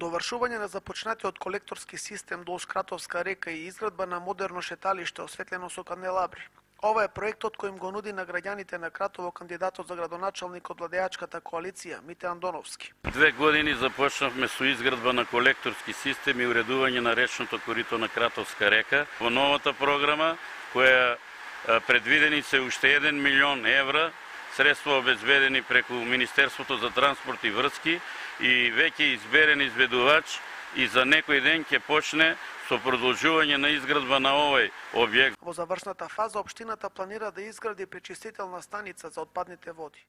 Довршување на започнатиот колекторски систем до Скратовска река и изградба на модерно шеталиште осветлено со канделабри. Ова е проектот кој им го нуди на граѓаните на Кратово кандидатот за градоначалник од владеачката коалиција Мите Андоновски. Две години започнавме со изградба на колекторски систем и уредување на речното корито на Кратовска река. Во новата програма, која предвидени се уште 1 милион евра, средства обезбедени преку Министерството за транспорт и врски и веќе изберен изведувач и за некој ден ќе почне со продолжување на изградба на овој објект. Во завршната фаза, општината планира да изгради пречистителна станица за отпадните води.